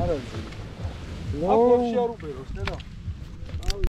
არა ვიცი. აკურში არ უბეროს, ნენა.